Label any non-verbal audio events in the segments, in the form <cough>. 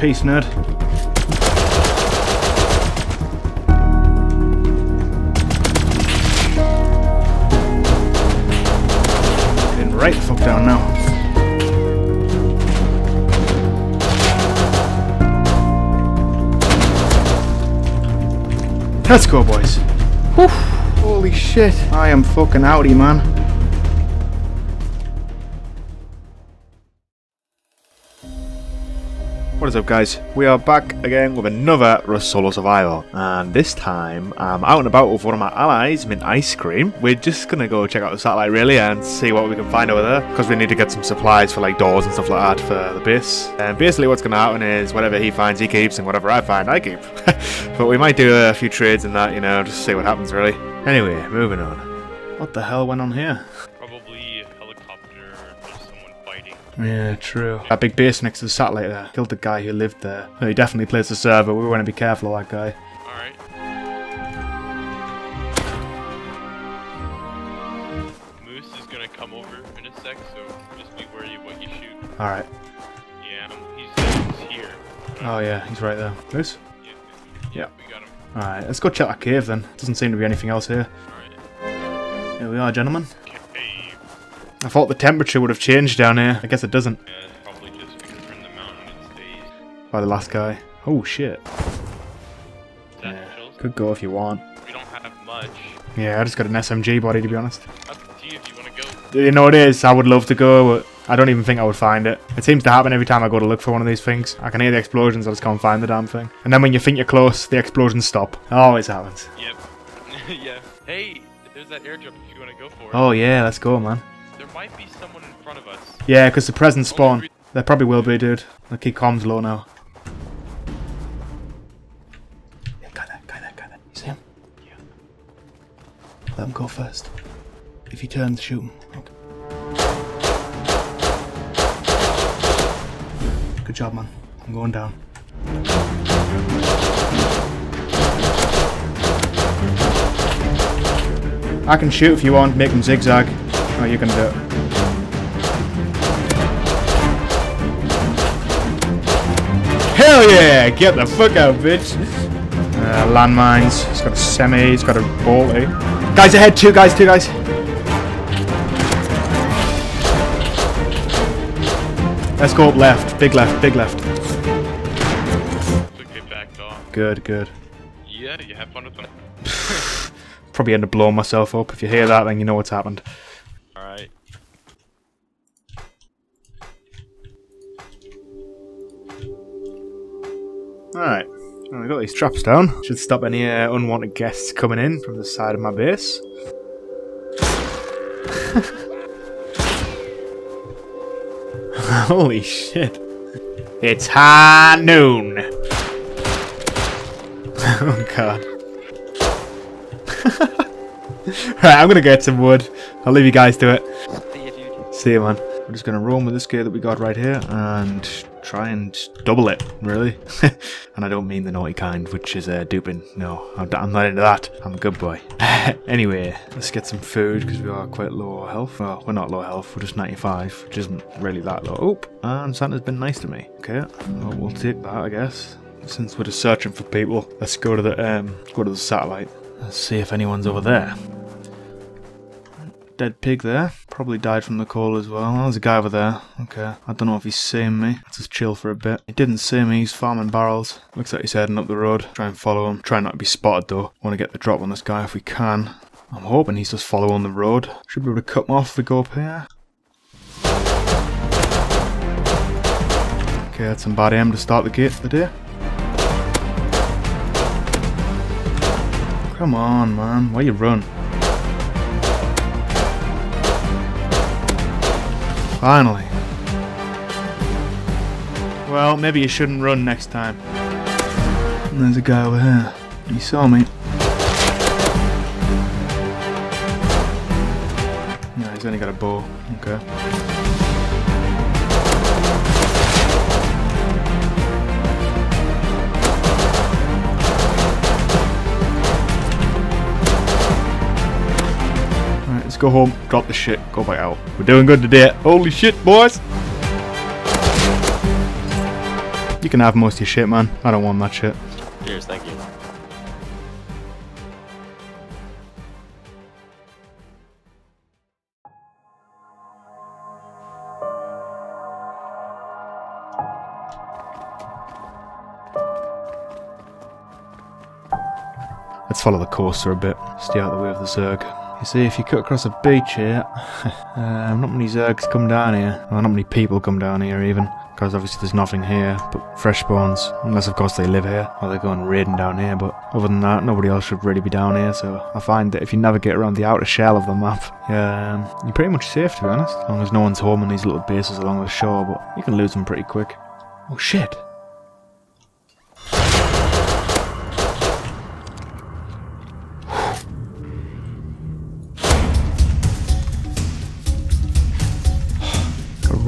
Peace, nerd. Getting right the fuck down now. Let's go, boys. Whew. Holy shit. I am fucking outie, man. What is up guys? We are back again with another Rust Solo Survival and this time I'm out and about with one of my allies, Mint Ice Cream. We're just gonna go check out the satellite really and see what we can find over there because we need to get some supplies for like doors and stuff like that for the base. And basically what's gonna happen is whatever he finds he keeps and whatever I find I keep. <laughs> but we might do a few trades in that, you know, just see what happens really. Anyway, moving on. What the hell went on here? Yeah, true. That big base next to the satellite there killed the guy who lived there. He definitely plays the server. We want to be careful of that guy. Alright. Moose is gonna come over in a sec, so just be wary of what you shoot. All right. Yeah, um, he's, he's here. Oh yeah, he's right there. Moose. Yeah, Yeah. we got him. All right, let's go check that cave then. Doesn't seem to be anything else here. Alright. Here we are, gentlemen. I thought the temperature would have changed down here. I guess it doesn't. Yeah, it's probably just because we're in the mountain it stays. By the last guy. Oh shit. Yeah. Could go if you want. We don't have much. Yeah, I just got an SMG body to be honest. Up to you if you go. You know it is. I would love to go, but I don't even think I would find it. It seems to happen every time I go to look for one of these things. I can hear the explosions, I just can't find the damn thing. And then when you think you're close, the explosions stop. It always happens. Yep. <laughs> yeah. Hey, there's that airdrop if you wanna go for it. Oh yeah, let's go, man. There might be someone in front of us. Yeah, because the present spawn. There probably will be, dude. I'll keep comms low now. Yeah, guy there, guy there, guy there. You see him? Yeah. Let him go first. If he turns, shoot him. Okay. Good job, man. I'm going down. I can shoot if you want, make him zigzag. Oh, you can do it. Hell yeah! Get the fuck out, bitch! Uh, landmines. He's got a semi. He's got a bolty. Guys ahead! Two guys. Two guys. Let's go up left. Big left. Big left. Took it back off. Good. Good. Yeah, you have fun with them. <laughs> Probably end up blowing myself up. If you hear that, then you know what's happened. Alright. Well, we got these traps down. Should stop any uh, unwanted guests coming in from the side of my base. <laughs> Holy shit. It's high noon. <laughs> oh god. <laughs> right, I'm gonna get some wood. I'll leave you guys to it. See you, dude. See you, man. We're just gonna roam with this gear that we got right here and try and double it, really. <laughs> and I don't mean the naughty kind, which is uh, duping. No, I'm I'm not into that. I'm a good boy. <laughs> anyway, let's get some food because we are quite low health. Well, we're not low health. We're just 95, which isn't really that low. Oh, and Santa's been nice to me. Okay, well, we'll take that, I guess. Since we're just searching for people, let's go to the um, go to the satellite. Let's see if anyone's over there dead pig there. Probably died from the cold as well. There's a guy over there. Okay. I don't know if he's seeing me. Let's just chill for a bit. He didn't see me. He's farming barrels. Looks like he's heading up the road. Try and follow him. Try not to be spotted though. Want to get the drop on this guy if we can. I'm hoping he's just following the road. Should be able to cut him off if we go up here. Okay, that's some bad aim to start the gate for the day. Come on, man. Why you run? Finally. Well, maybe you shouldn't run next time. There's a guy over here. He saw me. No, he's only got a bow. Okay. Go home, drop the shit, go back out. We're doing good today. Holy shit, boys! You can have most of your shit, man. I don't want that shit. Cheers, thank you. Let's follow the course for a bit. Stay out of the way of the Zerg. You see, if you cut across a beach here, <laughs> uh, not many Zergs come down here. Well, not many people come down here even. Because obviously there's nothing here but fresh spawns. Unless of course they live here, or they're going raiding down here. But other than that, nobody else should really be down here. So I find that if you navigate around the outer shell of the map, um, you're pretty much safe to be honest. As long as no one's home in these little bases along the shore, but you can lose them pretty quick. Oh shit.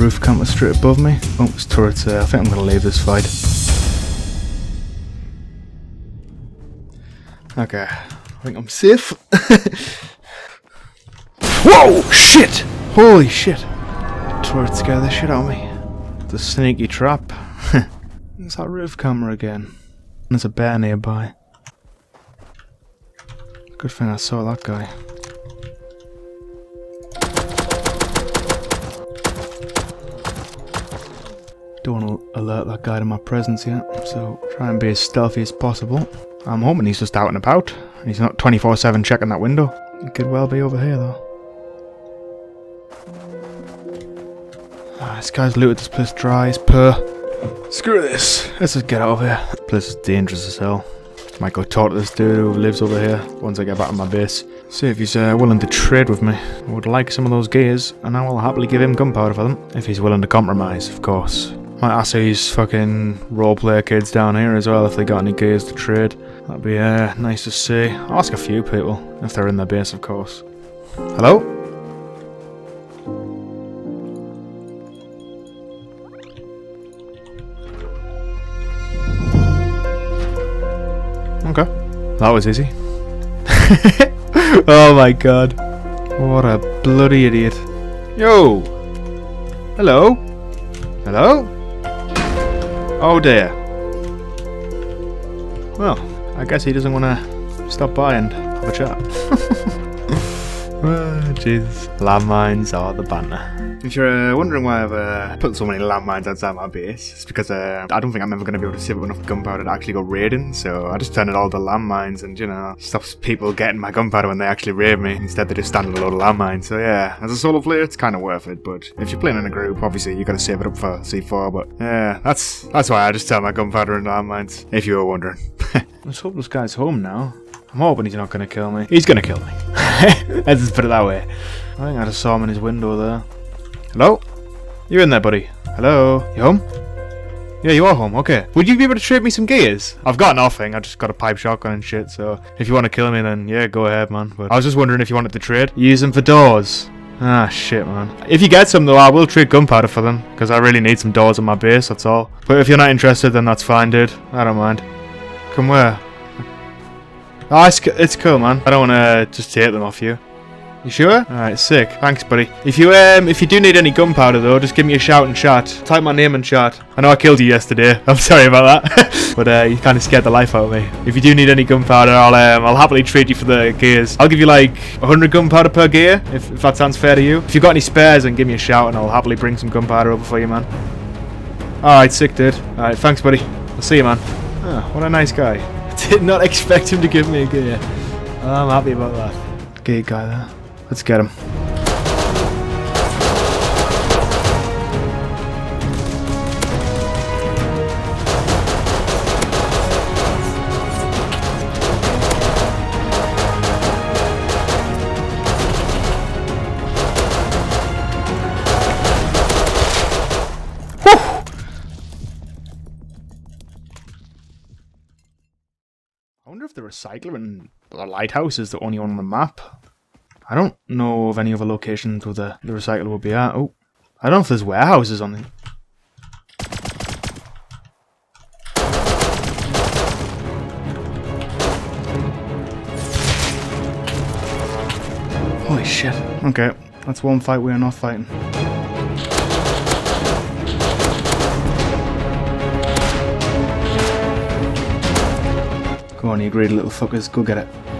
Roof camper straight above me. Oh, it's turrets there. Uh, I think I'm going to leave this fight. Okay, I think I'm safe. <laughs> Whoa! Shit! Holy shit! Turret scare the shit out of me. The sneaky trap. <laughs> There's that roof camper again. There's a bear nearby. Good thing I saw that guy. Don't want to alert that guy to my presence yet, so try and be as stealthy as possible. I'm hoping he's just out and about. He's not 24-7 checking that window. He could well be over here though. Ah, this guy's looted this place dry as per. Screw this. Let's just get out of here. This place is dangerous as hell. Might go talk to this dude who lives over here once I get back to my base. See if he's uh, willing to trade with me. I would like some of those gears, and I will happily give him gunpowder for them. If he's willing to compromise, of course. Might ask these fucking roleplay kids down here as well if they got any gears to trade. That'd be uh, nice to see. I'll ask a few people, if they're in their base, of course. Hello? Okay. That was easy. <laughs> oh my god. What a bloody idiot. Yo! Hello? Hello? Oh dear. Well, I guess he doesn't want to stop by and have a chat. <laughs> Landmines are the banner. If you're uh, wondering why I've uh, put so many landmines outside my base, it's because uh, I don't think I'm ever going to be able to save up enough gunpowder to actually go raiding, so I just turned it all to landmines and, you know, stops people getting my gunpowder when they actually raid me. Instead, they just stand in a load of landmines. So, yeah, as a solo player, it's kind of worth it, but if you're playing in a group, obviously you got to save it up for C4, but yeah, that's that's why I just turn my gunpowder into landmines, if you were wondering. <laughs> Let's hope this guy's home now. I'm hoping he's not going to kill me. He's going to kill me. <laughs> <laughs> Let's just put it that way. I think I just saw him in his window there. Hello? You in there, buddy? Hello? You home? Yeah, you are home. Okay. Would you be able to trade me some gears? I've got nothing. I just got a pipe shotgun and shit. So if you want to kill me, then yeah, go ahead, man. But I was just wondering if you wanted to trade. Use them for doors. Ah, shit, man. If you get some, though, I will trade gunpowder for them. Because I really need some doors on my base, that's all. But if you're not interested, then that's fine, dude. I don't mind. Come where? Oh, it's, it's cool, man. I don't want to just take them off you. You sure? Alright, sick. Thanks, buddy. If you um if you do need any gunpowder though, just give me a shout and chat. Type my name and chat. I know I killed you yesterday. <laughs> I'm sorry about that. <laughs> but uh, you kind of scared the life out of me. If you do need any gunpowder, I'll um, I'll happily trade you for the gears. I'll give you like 100 gunpowder per gear, if, if that sounds fair to you. If you've got any spares, then give me a shout and I'll happily bring some gunpowder over for you, man. Alright, sick, dude. Alright, thanks, buddy. I'll see you, man. Ah, what a nice guy. <laughs> Did not expect him to give me a gear. I'm happy about that. Gear guy there. Let's get him. Wonder if the the lighthouse is the only one on the map. I don't know of any other locations where the, the recycler would be at. Oh, I don't know if there's warehouses on it. Holy shit. Okay, that's one fight we are not fighting. Go on, you greedy little fuckers. Go get it.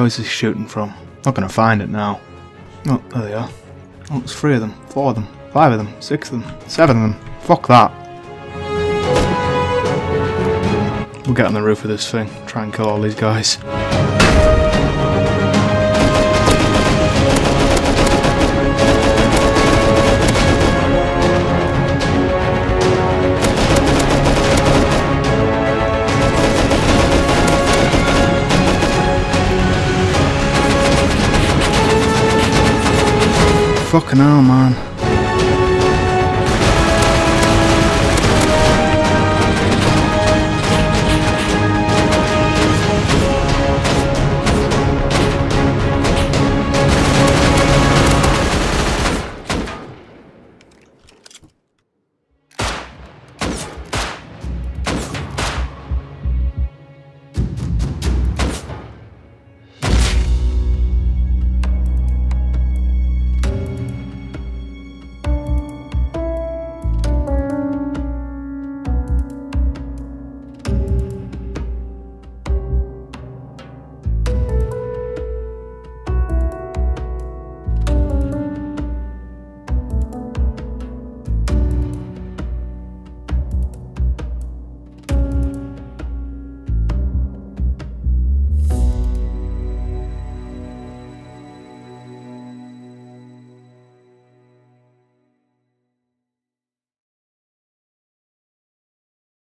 Where is he shooting from? Not gonna find it now. Oh, there they are. Oh, there's three of them, four of them, five of them, six of them, seven of them. Fuck that. We'll get on the roof of this thing, try and kill all these guys. Fucking hell, man.